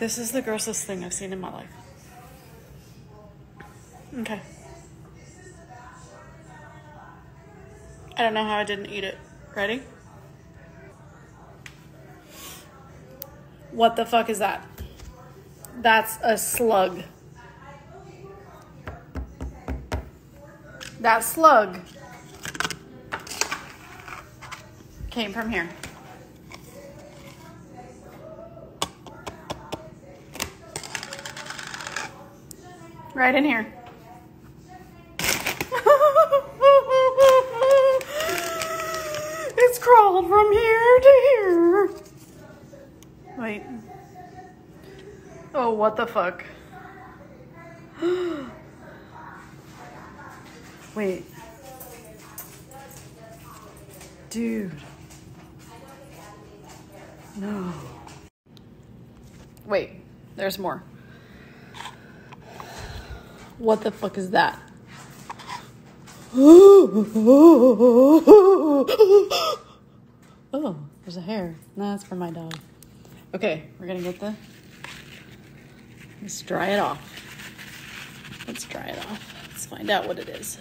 This is the grossest thing I've seen in my life. Okay. I don't know how I didn't eat it. Ready? What the fuck is that? That's a slug. That slug came from here. Right in here. it's crawled from here to here. Wait. Oh, what the fuck? Wait. Dude. No. Wait, there's more. What the fuck is that? Oh, there's a hair. No, that's for my dog. Okay, we're gonna get the. Let's dry it off. Let's dry it off. Let's find out what it is.